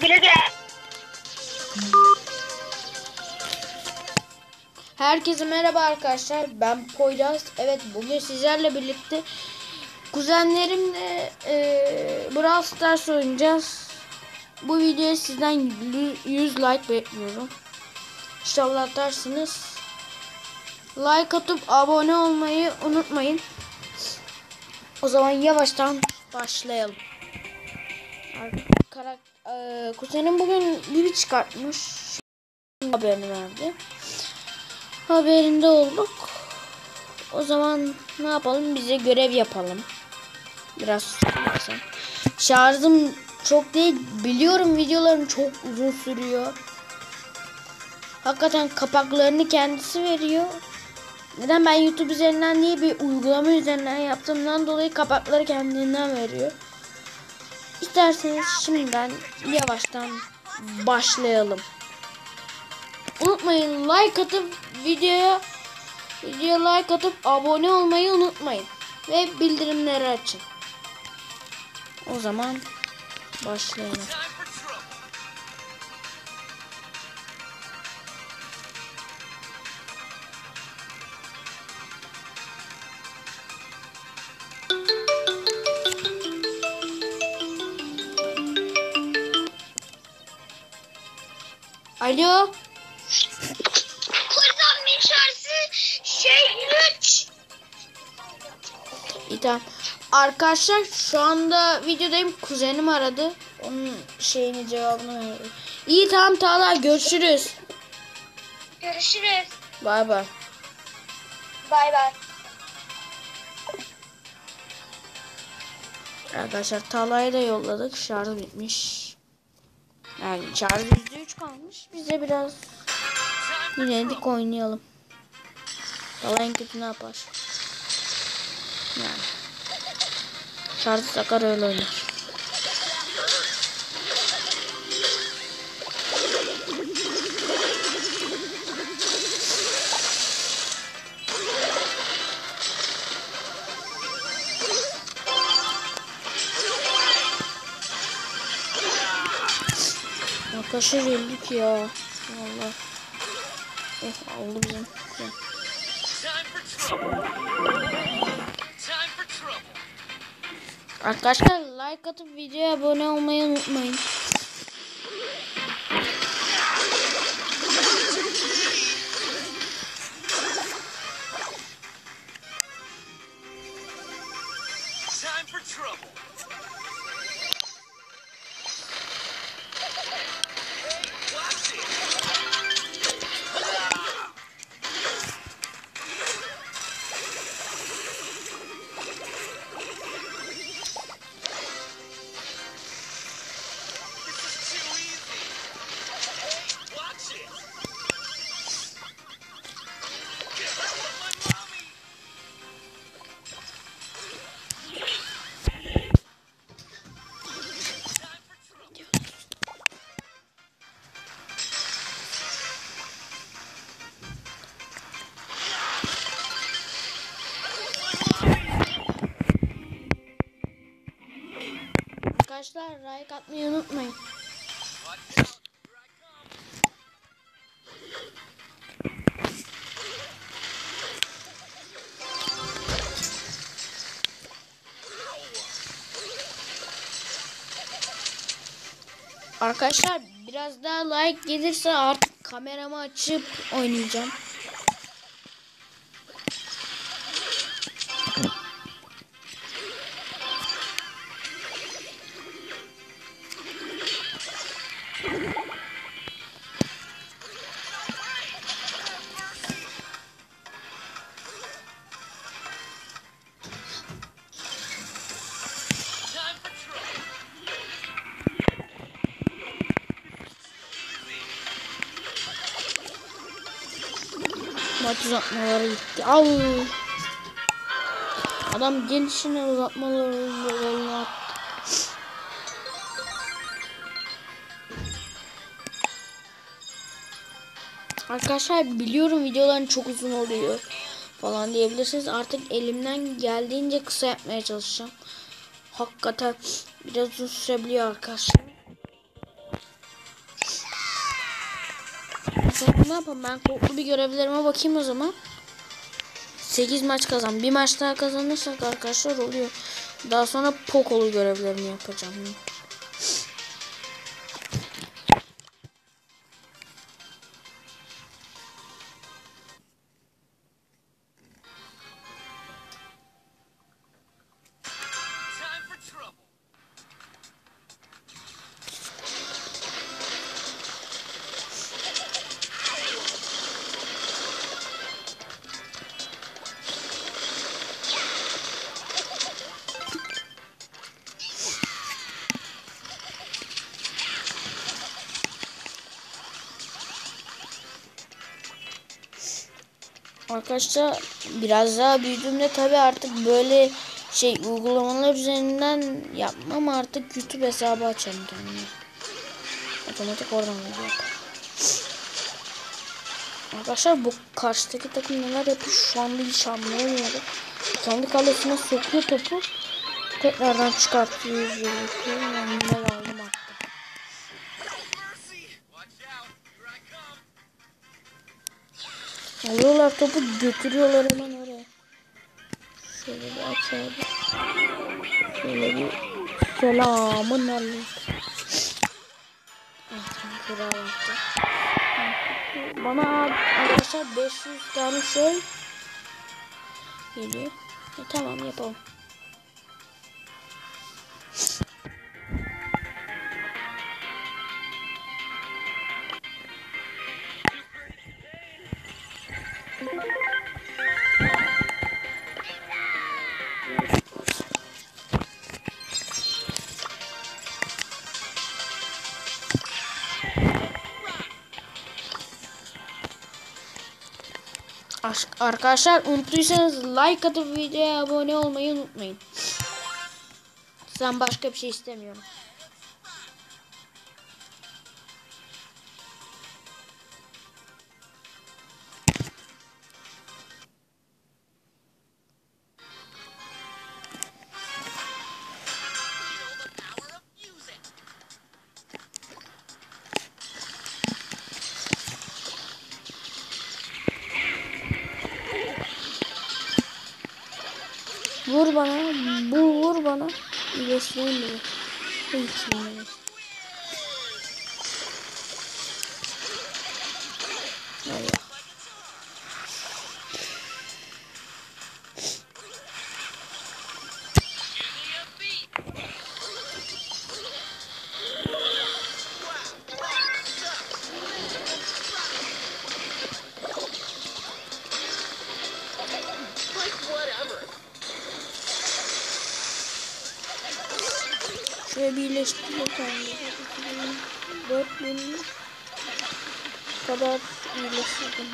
Güle güle. Herkese merhaba arkadaşlar. Ben Poyraz. Evet bugün sizlerle birlikte kuzenlerimle e, Brawl Stars oynayacağız. Bu videoya sizden 100 like bekliyorum. İnşallah atarsınız. Like atıp abone olmayı unutmayın. O zaman yavaştan başlayalım. Karak e, kuzenim bugün bir çıkartmış. Haberini verdi haberinde olduk. O zaman ne yapalım? Bize görev yapalım. Biraz susarsan. Şarjım çok değil. Biliyorum videolarım çok uzun sürüyor. Hakikaten kapaklarını kendisi veriyor. Neden ben YouTube üzerinden değil bir uygulama üzerinden yaptığımdan dolayı kapakları kendinden veriyor. İsterseniz şimdiden yavaştan başlayalım. Unutmayın like atıp videoya videoya like atıp abone olmayı unutmayın. Ve bildirimleri açın. O zaman başlayalım. Alo. Kuzenin şarjı şey 3. İyi tamam. Arkadaşlar şu anda videodayım. Kuzenim aradı. Onun şeyini cevabını veriyorum. İyi tamam Tağla görüşürüz. Görüşürüz. Bay bay. Bay bay. Arkadaşlar Talha'yı da yolladık. Şarj bitmiş. Yani şarj %3 kalmış. Biz de biraz yeniledik oynayalım. En kötü ne yapar? Yani. Şarjı takar öyle oynar. Arkadaşlar öldük ya. Valla. Oh aldı bizim. Güzel. Arkadaşlar like atıp videoya abone olmayı unutmayın. Time for trouble. Arkadaşlar like atmayı unutmayın. Arkadaşlar biraz daha like gelirse artık kameramı açıp oynayacağım. Uzatmaları gitti. Al. Adam gelişine uzatmaları attı. Arkadaşlar biliyorum videoların çok uzun oluyor falan diyebilirsiniz. Artık elimden geldiğince kısa yapmaya çalışacağım. Hakikaten biraz uzun sürebiliyor arkadaşlar. Sonra ne yapalım? Ben kodlu bir görevlerime bakayım o zaman. 8 maç kazan. Bir maç daha kazanırsak arkadaşlar oluyor. Daha sonra pokolu görevlerimi yapacağım. Arkadaşlar biraz daha büyüdüğümde tabi artık böyle şey uygulamalar üzerinden yapmam artık YouTube hesabı açarım kendime. Otomatik oradan olacak. Arkadaşlar bu karşıdaki takım neler yapıyor şu anda hiç anlayamıyorum. Kendi kalesine sokuyor topu. Tekrardan çıkartıyor. Yani Alıyorlar topu götürüyorlar hemen oraya. Şöyle bir açalım. Şöyle bir selamın aleyküm. Ah. Bana arkadaşlar 500 tane şey geliyor. E, tamam yapalım. Arkadaşlar unuttuysanız like atıp videoya abone olmayı unutmayın. Sen başka bir şey istemiyorum. Vur bana. Bu vur bana. İyileştireyim beni. Hiç bilmiyorum. Şöyle bir iyileştiriyor kendimi. 4000 kadar iyileştirdim.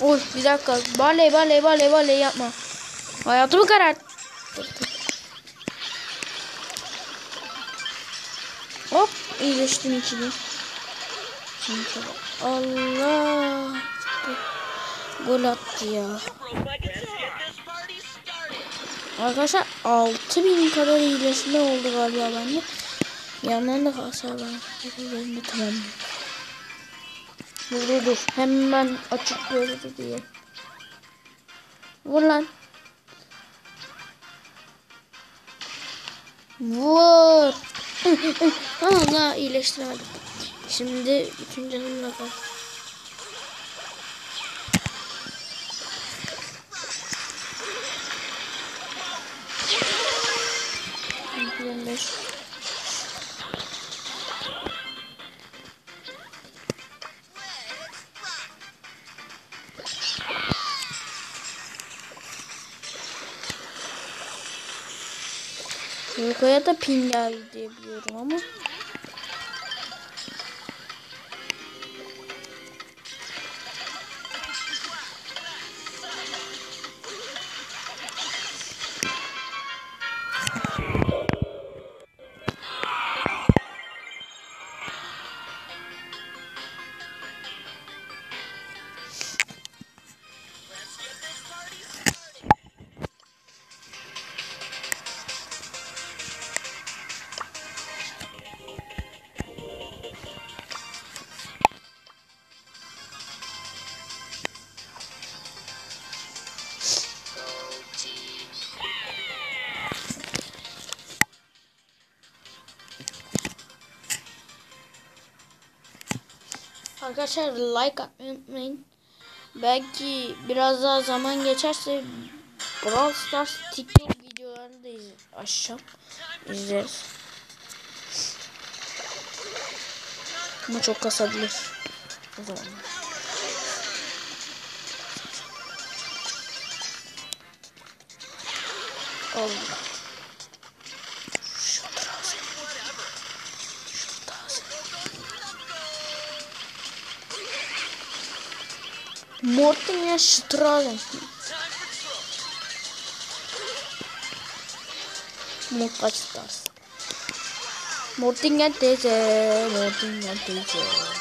Oy bir dakika. Baley baley baley baley yapma. Hayatımı karart. Hop iyileştim ikili. Şöyle. Allah. Gol attı ya. Arkadaşlar 6000 kadar iyileşme oldu galiba bende. Yandan da hasar var. Ben de tamam. Dur dur. Hemen açık gördü diye. Vur lan. Vur. Allah iyileştiremedim. Şimdi bütün canımla kal. Pin geldi diye biliyorum ama. Arkadaşlar like atmayı unutmayın. Belki biraz daha zaman geçerse Brawl Stars TikTok videolarını da iz açacağım. İzleriz. Ama çok kasabilir. O zaman. Allah. Мортине штрафы. Муркач Старс. Мортинген тезе, Мортинген тезе.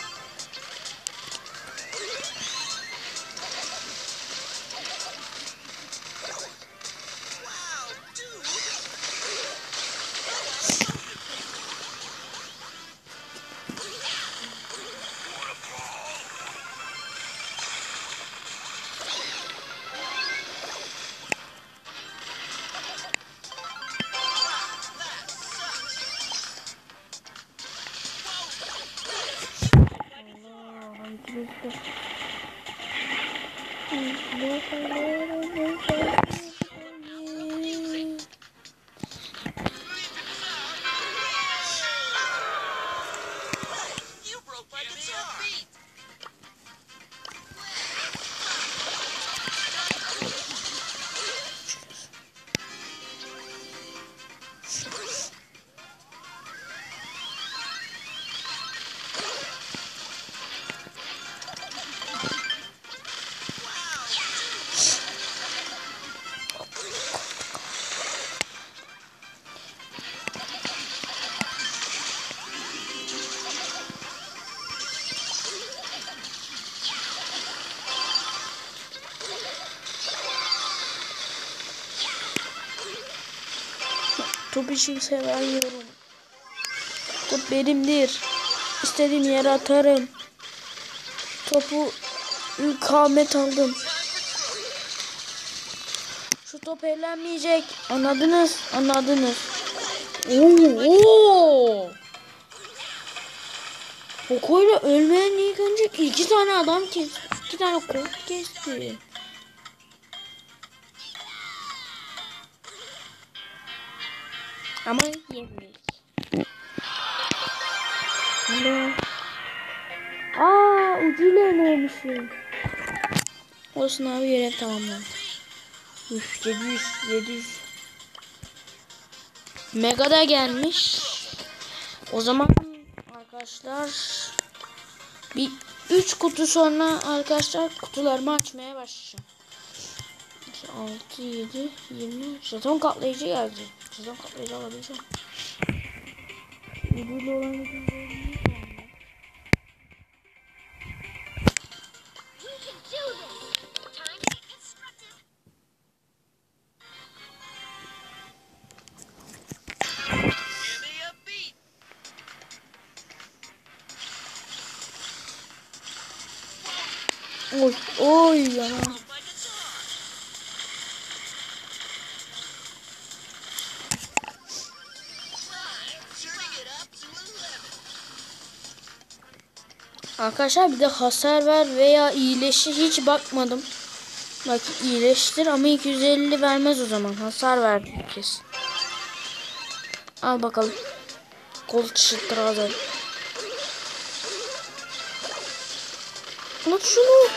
Top işimi seviyorum. Top benimdir. İstediğim yere atarım. Topu ülkamet aldım. Şu top eğlenmeyecek. Anladınız? Anladınız. Oo. Poco'yla ölmeyen ilk önce iki tane adam kesti. İki tane kurt kesti. Ama yemedik. Ne? Aa ucuyla elemişim. Olsun abi görev tamamlandı. Üf 700 700. Mega da gelmiş. O zaman arkadaşlar bir 3 kutu sonra arkadaşlar kutularımı açmaya başlayacağım. 6 7 20 jeton katlayıcı geldi. Jeton katlayıcı alabileceğim. Ödüllü olan ödüllerini Arkadaşlar bir de hasar ver veya iyileşir hiç bakmadım. Bak iyileştir ama 250 vermez o zaman. Hasar ver kesin. Al bakalım. Kol çıtır adam. At şunu.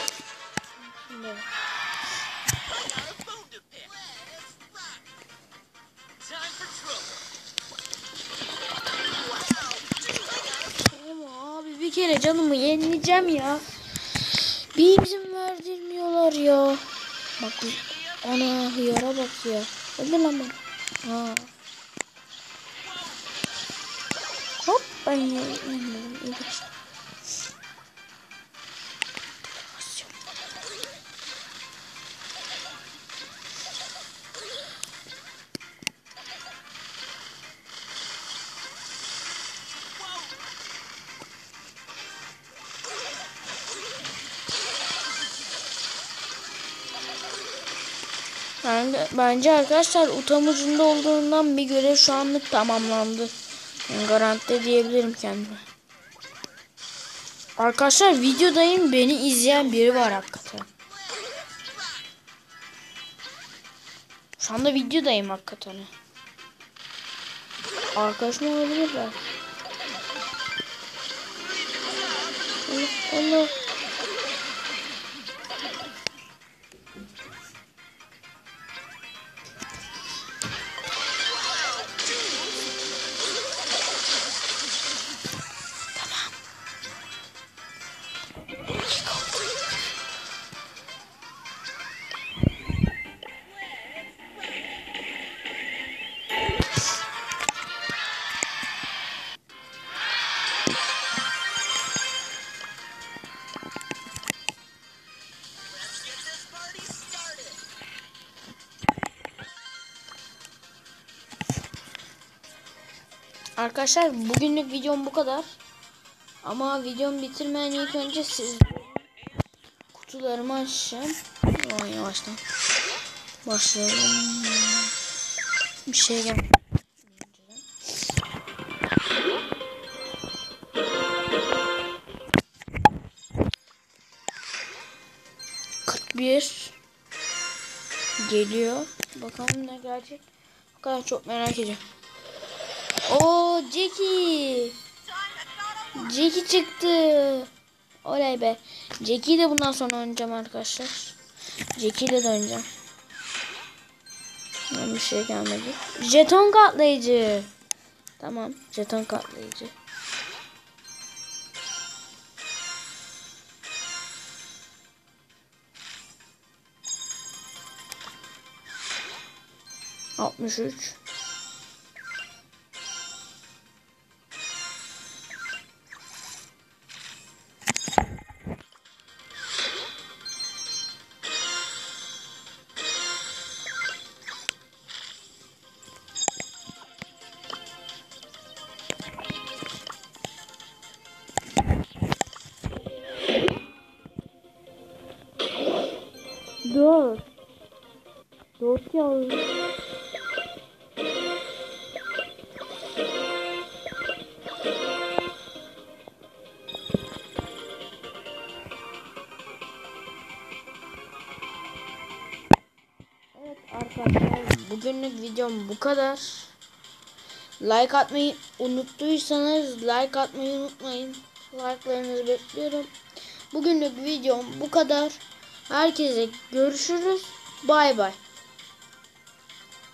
Yenileceğim ya. Bir izin verdirmiyorlar ya. Bak ana hıyara bak ya. Öldü lan bana. Ha. Hop ben geçti. Bence, arkadaşlar utam ucunda olduğundan bir görev şu anlık tamamlandı. Yani garanti diyebilirim kendime. Arkadaşlar videodayım beni izleyen biri var hakikaten. Şu anda videodayım hakikaten. Arkadaşım olabilirler. Allah Allah. Arkadaşlar bugünlük videom bu kadar. Ama videomu bitirmeden ilk önce siz kutularımı açacağım. Tamam yavaştan. Başlayalım. Bir şey gel. Bir geliyor. Bakalım ne gelecek. O kadar çok merak ediyorum. Oo Jackie. Jackie çıktı. Oley be. Jackie de bundan sonra oynayacağım arkadaşlar. Jackie de oynayacağım. Ben bir şey gelmedi. Jeton katlayıcı. Tamam. Jeton katlayıcı. Altmış üç. Yavrum. Evet arkadaşlar bugünlük videom bu kadar. Like atmayı unuttuysanız like atmayı unutmayın. Like'larınızı bekliyorum. Bugünlük videom bu kadar. Herkese görüşürüz. Bay bay.